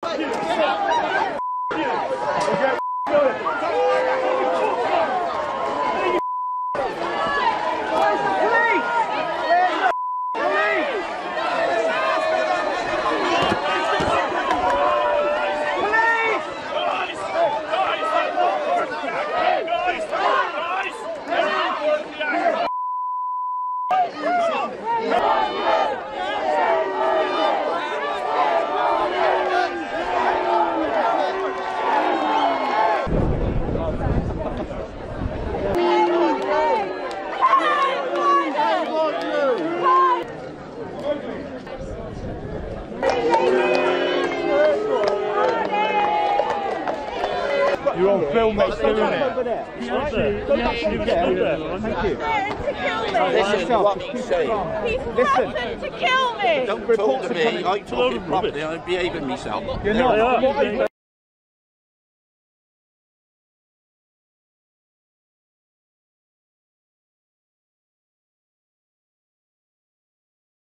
Come on, come. You're on film, mate, doing it. Thank you. to kill me. Listen, what you say. Threatened to kill me. Don't talk to me. I talk properly. I'm behaving myself. You're not.